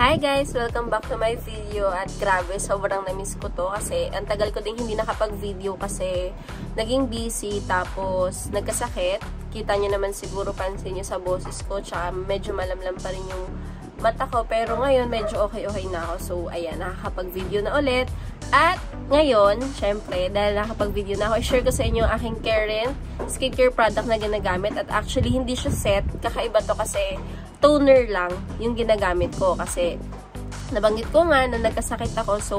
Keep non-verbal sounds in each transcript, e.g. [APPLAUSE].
Hi guys! Welcome back to my video at grabe, sobrang na-miss ko to kasi ang tagal ko din hindi nakapag-video kasi naging busy tapos nagkasakit. Kita nyo naman siguro pansin nyo sa boses ko tsaka medyo malamlam pa rin yung mata ko pero ngayon medyo okay-okay na ako. So ayan, nakakapag-video na ulit. At ngayon, syempre, dahil nakapag-video na ako, i-share ko sa inyo ang aking Karen skincare product na ginagamit at actually hindi siya set. Kakaiba to kasi toner lang yung ginagamit ko kasi nabanggit ko nga na nagkasakit ako. So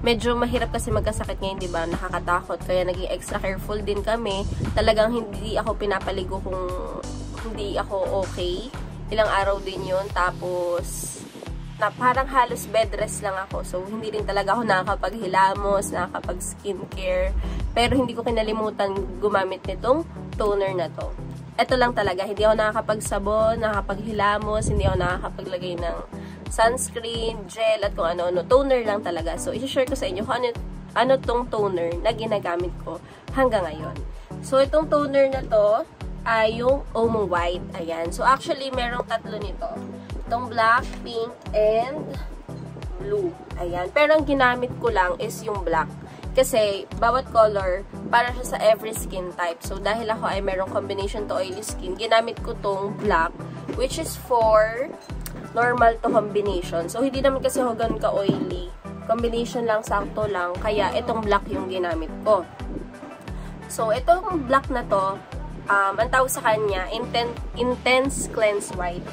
medyo mahirap kasi magkasakit ngayon 'di ba? Nakakatakot. Kaya naging extra careful din kami. Talagang hindi ako pinapaligo kung hindi ako okay. Ilang araw din yun. Tapos na parang halos bed rest lang ako. So hindi rin talaga ako nakakapaghilamos nakakapag skincare pero hindi ko kinalimutan gumamit nitong toner na to ito lang talaga, hindi ako nakakapagsabon, nakakapaghilamos, hindi ako nakakapaglagay ng sunscreen, gel, at kung ano-ano. Toner lang talaga. So, isi-share ko sa inyo kung ano, ano tong toner na ginagamit ko hanggang ngayon. So, itong toner na to ay yung Omo White. Ayan. So, actually, merong tatlo nito. Itong black, pink, and blue. Ayan. Pero ang ginamit ko lang is yung black. Kasi, bawat color, para siya sa every skin type. So, dahil ako ay merong combination to oily skin, ginamit ko tong black, which is for normal to combination. So, hindi naman kasi ako ganun ka-oily. Combination lang, sakto lang. Kaya, itong black yung ginamit ko. So, itong black na to, um, ang tawag sa kanya, Inten Intense Cleanse White.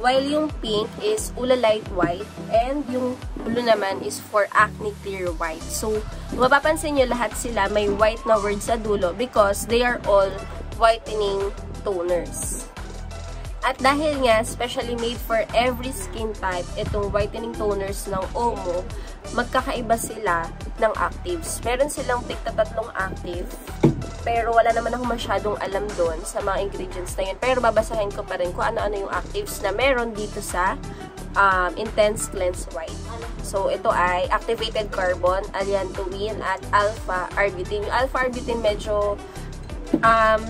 While yung pink is Ula Light White and yung blue naman is for Acne Clear White. So, mapapansin nyo lahat sila may white na word sa dulo because they are all whitening toners. At dahil nga, specially made for every skin type, itong whitening toners ng Omo, magkakaiba sila ng actives. Meron silang tigta tatlong active pero wala naman ako masyadong alam doon sa mga ingredients na yun. Pero babasahin ko pa rin kung ano-ano yung actives na meron dito sa um, Intense Cleanse White. So, ito ay activated carbon, allantoin, at alpha-arbutin. Yung alpha-arbutin medyo um,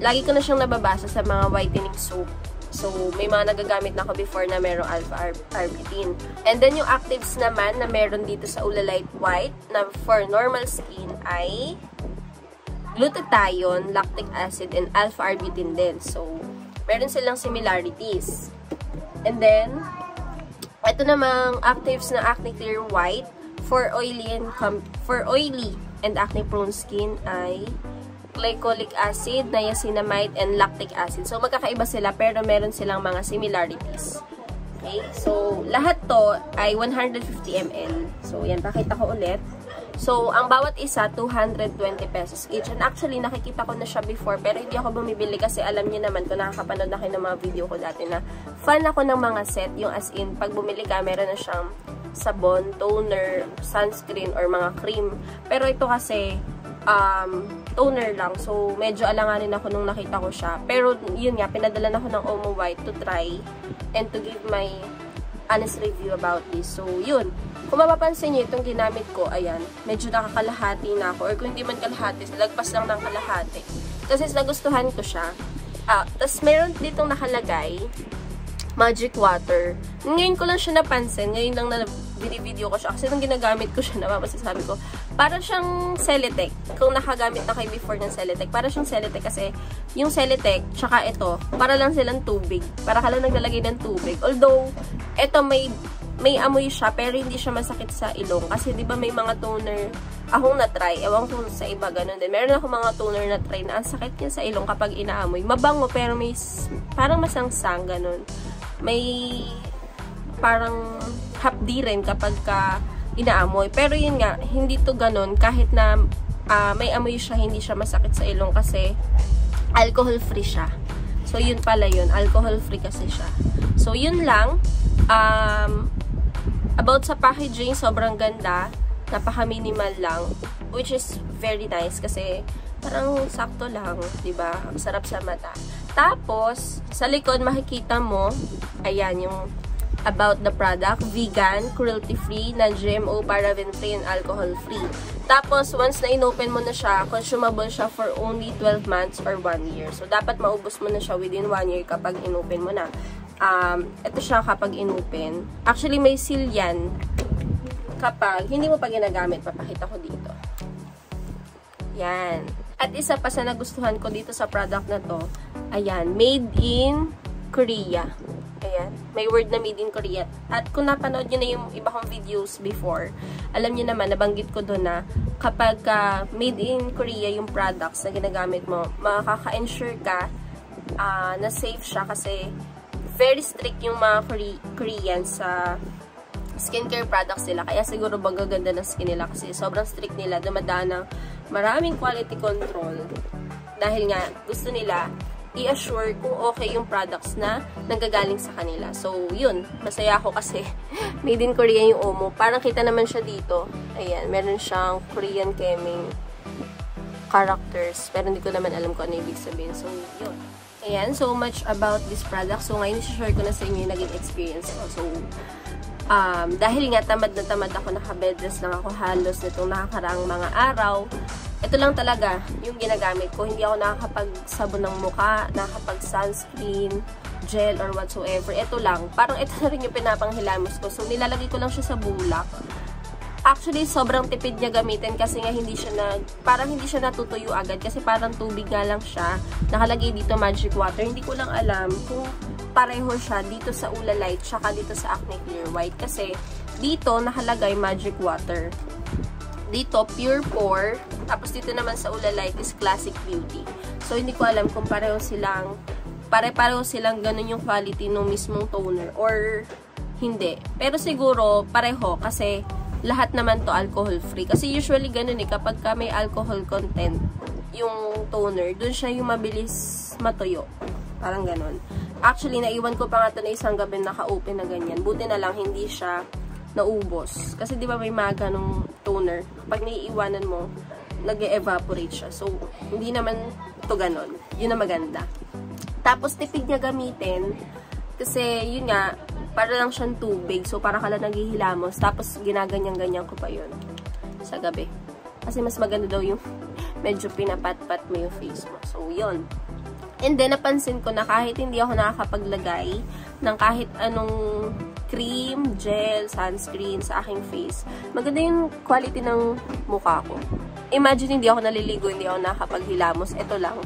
lagi ko na siyang nababasa sa mga whitening soap. So, may mga nagagamit na ako before na merong alpha-arbutin. And then, yung actives naman na meron dito sa Ulalite White na for normal skin ay glutathione, lactic acid, and alpha-arbutin din. So, meron silang similarities. And then, ito namang actives na Acne Clear White for oily and for oily and acne-prone skin ay glycolic acid, niacinamide, and lactic acid. So, magkakaiba sila pero meron silang mga similarities. Okay? So, lahat to ay 150 ml. So, yan, pakita ko ulit. So, ang bawat isa, 220 pesos each. And actually, nakikita ko na siya before, pero hindi ako bumibili kasi alam niyo naman kung nakakapanood na kayo ng mga video ko dati na fan ako ng mga set, yung as in, pag bumili ka, meron na siyang sabon, toner, sunscreen, or mga cream. Pero ito kasi, um, toner lang. So, medyo alanganin ako nung nakita ko siya. Pero, yun nga, pinadala na ako ng Omo White to try and to give my honest review about this. So, yun. Kung mapapansin niyo, itong ginamit ko, ayan, medyo nakakalahati na ako. Or kung hindi man kalahati, lagpas lang ng kalahati. Kasi nagustuhan ko siya. Ah, Tapos meron ditong nakalagay, magic water. Ngayon ko lang siya napansin. Ngayon lang na video ko siya. Kasi nung ginagamit ko siya, napapasasabi ko, para siyang Celetec. Kung nakagamit na kayo before ng Celetec, para siyang Celetec kasi yung Celetec, tsaka ito, para lang silang tubig. Para ka lang naglalagay ng tubig. Although, ito may may amoy siya, pero hindi siya masakit sa ilong. Kasi, di ba, may mga toner akong na-try. Ewan ko sa iba, ganun din. Meron ako mga toner na-try na ang sakit niya sa ilong kapag inaamoy. Mabango, pero may parang masangsang, ganun. May parang hapdi rin kapag ka inaamoy. Pero yun nga, hindi to ganun. Kahit na uh, may amoy siya, hindi siya masakit sa ilong kasi alcohol-free siya. So, yun pala yun. Alcohol-free kasi siya. So, yun lang. Um, About sa packaging, sobrang ganda. Napaka-minimal lang. Which is very nice kasi parang sakto lang, 'di ba? Ang sarap sa mata. Tapos, sa likod makikita mo, ayan yung about the product, vegan, cruelty-free, non-GMO, paraben-free, and alcohol-free. Tapos, once na inopen mo na siya, consumable siya for only 12 months or 1 year. So, dapat maubos mo na siya within 1 year kapag inopen mo na. Um, ito siya kapag inopen. Actually, may seal yan kapag hindi mo pa ginagamit. Papakita ko dito. Yan. At isa pa sa nagustuhan ko dito sa product na to, ayan, made in Korea. May word na made in Korea. At kung napanood nyo na yung iba kong videos before, alam nyo naman, nabanggit ko doon na kapag uh, made in Korea yung products na ginagamit mo, makaka-ensure ka uh, na safe siya kasi very strict yung mga Korean sa skincare products nila. Kaya siguro magaganda ng skin nila kasi sobrang strict nila. Dumadaan ng maraming quality control. Dahil nga, gusto nila i-assure kung okay yung products na nanggagaling sa kanila. So, yun. Masaya ako kasi [LAUGHS] made in Korea yung Omo. Parang kita naman siya dito. Ayan, meron siyang Korean Keming characters. Pero hindi ko naman alam kung ano ibig sabihin. So, yun. Ayan, so much about this product. So, ngayon, share ko na sa inyo yung naging experience ko. So, um, dahil nga tamad na tamad ako, naka-bedrest lang ako halos nitong nakakaraang mga araw. Ito lang talaga yung ginagamit ko. Hindi ako nakakapag-sabon ng muka, nakakapag-sunscreen, gel, or whatsoever. Ito lang. Parang ito na rin yung pinapanghilamos ko. So, nilalagay ko lang siya sa bulak. Actually, sobrang tipid niya gamitin kasi nga hindi siya na, parang hindi siya natutuyo agad kasi parang tubig nga lang siya. Nakalagay dito magic water. Hindi ko lang alam kung pareho siya dito sa Ula Light tsaka dito sa Acne Clear White kasi dito nakalagay magic water. Dito, pure pore. Tapos dito naman sa Ula Light is classic beauty. So, hindi ko alam kung pareho silang, pare-pareho silang ganun yung quality ng mismong toner or hindi. Pero siguro, pareho kasi lahat naman to alcohol free. Kasi usually ganun eh, kapag ka may alcohol content, yung toner, dun siya yung mabilis matuyo. Parang ganun. Actually, naiwan ko pa nga ito na isang gabi naka-open na ganyan. Buti na lang, hindi siya naubos. Kasi di ba may mga ganong toner, pag naiiwanan mo, nag-evaporate siya. So, hindi naman to ganon. Yun na maganda. Tapos, tipid niya gamitin. Kasi, yun nga, para lang siyang tubig. So, para ka lang naghihilamos. Tapos, ginaganyan-ganyan ko pa yun sa gabi. Kasi mas maganda daw yung [LAUGHS] medyo pinapat-pat mo yung face mo. So, yun. And then, napansin ko na kahit hindi ako nakakapaglagay ng kahit anong cream, gel, sunscreen sa aking face, maganda yung quality ng mukha ko. Imagine, hindi ako naliligo, hindi ako nakapaghilamos. Ito lang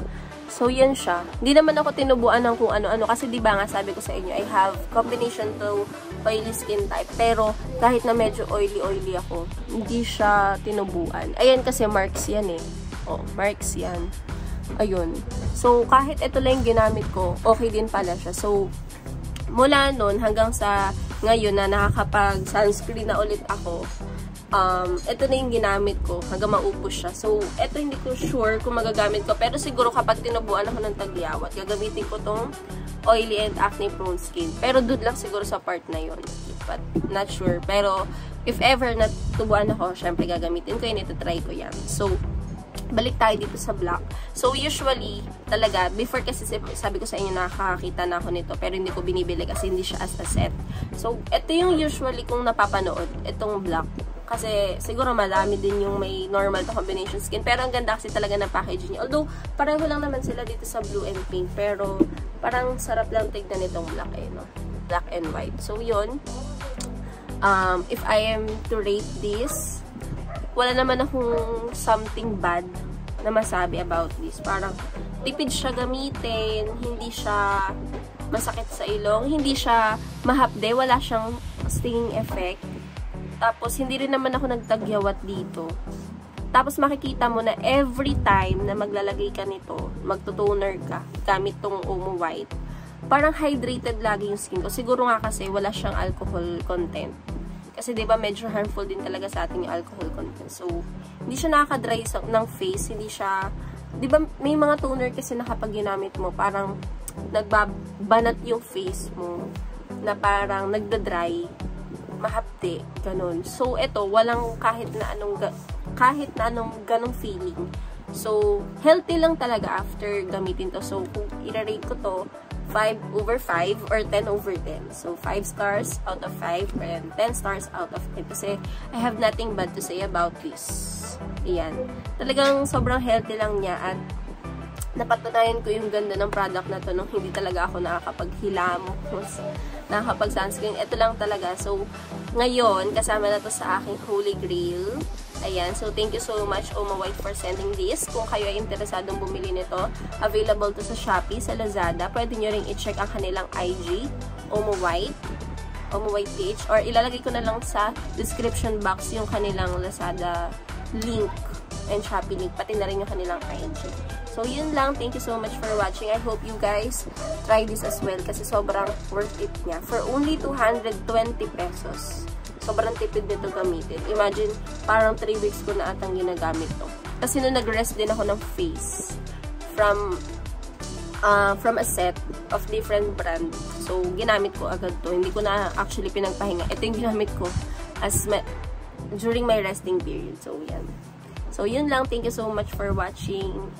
So, yan siya. Hindi naman ako tinubuan ng kung ano-ano. Kasi di ba nga sabi ko sa inyo, I have combination to oily skin type. Pero, kahit na medyo oily-oily ako, hindi siya tinubuan. Ayan kasi marks yan eh. Oh, marks yan. Ayun. So, kahit ito lang ginamit ko, okay din pala siya. So, mula nun hanggang sa ngayon na nakakapag-sunscreen na ulit ako, um, ito na yung ginamit ko hanggang maubos siya. So, ito hindi ko sure kung magagamit ko. Pero siguro kapag tinubuan ako ng tagyawat, gagamitin ko tong oily and acne prone skin. Pero doon lang siguro sa part na yon But, not sure. Pero, if ever natubuan ako, syempre gagamitin ko yun. Ito try ko yan. So, balik tayo dito sa black. So, usually, talaga, before kasi sabi ko sa inyo, nakakakita na ako nito, pero hindi ko binibili kasi hindi siya as a set. So, ito yung usually kung napapanood, itong black. Kasi siguro madami din yung may normal to combination skin. Pero ang ganda kasi talaga ng packaging niya. Although, pareho lang naman sila dito sa blue and pink. Pero, parang sarap lang tignan itong black eh, no? Black and white. So, yun. Um, if I am to rate this, wala naman akong something bad na masabi about this. Parang, tipid siya gamitin. Hindi siya masakit sa ilong. Hindi siya mahapde. Wala siyang stinging effect tapos, hindi rin naman ako nagtagyawat dito. Tapos, makikita mo na every time na maglalagay ka nito, magtutoner ka, gamit tong Omo White, parang hydrated lagi yung skin ko. Siguro nga kasi wala siyang alcohol content. Kasi 'di ba medyo harmful din talaga sa ating alcohol content. So, hindi siya nakaka-dry ng face, hindi siya 'di ba may mga toner kasi na ginamit mo, parang nagbabanat yung face mo na parang nagda-dry mahapde, ganun. So, ito, walang kahit na anong, kahit na anong ganong feeling. So, healthy lang talaga after gamitin to. So, kung i-rate ko to, 5 over 5 or 10 over 10. So, 5 stars out of 5 and 10 stars out of 10. Kasi, I have nothing bad to say about this. Ayan. Talagang sobrang healthy lang niya at napatunayan ko yung ganda ng product na to nung hindi talaga ako nakakapaghilamos, [LAUGHS] nakakapag-sunscreen. Ito lang talaga. So, ngayon, kasama na to sa aking Holy Grail. Ayan, so thank you so much Oma White for sending this. Kung kayo ay interesadong bumili nito, available to sa Shopee, sa Lazada. Pwede nyo ring i-check ang kanilang IG, Oma White, Oma White page, or ilalagay ko na lang sa description box yung kanilang Lazada link and Shopee link, pati na rin yung kanilang IG. So, yun lang. Thank you so much for watching. I hope you guys try this as well kasi sobrang worth it niya. For only 220 pesos. Sobrang tipid nito gamitin. Imagine, parang 3 weeks ko na atang ginagamit to. Kasi nung nag-rest din ako ng face from uh, from a set of different brand. So, ginamit ko agad to. Hindi ko na actually pinagpahinga. Ito yung ginamit ko as my, during my resting period. So, yan. So, yun lang. Thank you so much for watching.